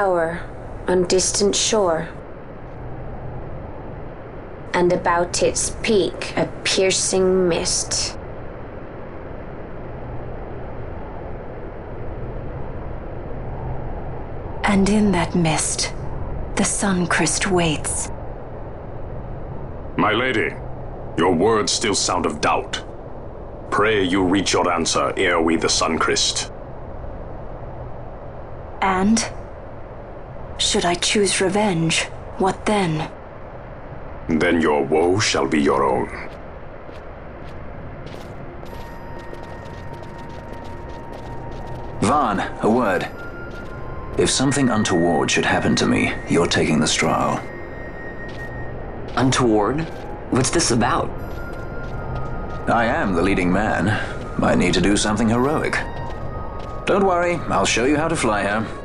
tower on distant shore. And about its peak a piercing mist. And in that mist, the Sun-Cryst waits. My lady, your words still sound of doubt. Pray you reach your answer ere we the Sun-Cryst. And? Should I choose revenge, what then? Then your woe shall be your own. Vaan, a word. If something untoward should happen to me, you're taking the Strahl. Untoward? What's this about? I am the leading man. Might need to do something heroic. Don't worry, I'll show you how to fly her.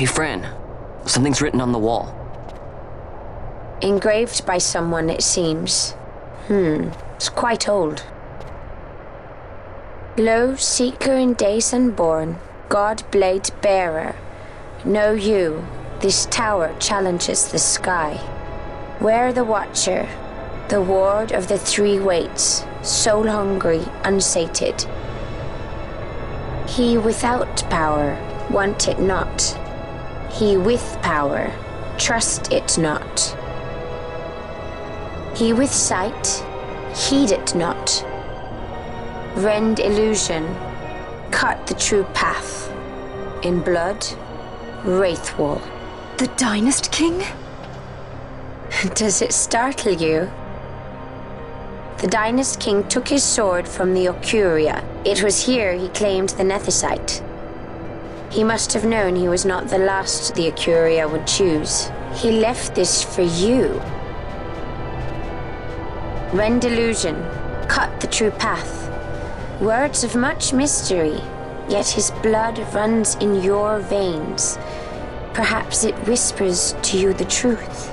Hey, Fran. Something's written on the wall. Engraved by someone, it seems. Hmm, it's quite old. Lo, seeker in days unborn, God blade bearer. Know you, this tower challenges the sky. Where the watcher, the ward of the three waits, soul hungry, unsated. He without power, want it not. He with power, trust it not. He with sight, heed it not. Rend illusion, cut the true path. In blood, Raithwall. The Dynast King? Does it startle you? The Dynast King took his sword from the Occuria. It was here he claimed the Nethicite. He must have known he was not the last the Occuria would choose. He left this for you. Rend illusion, cut the true path. Words of much mystery, yet his blood runs in your veins. Perhaps it whispers to you the truth.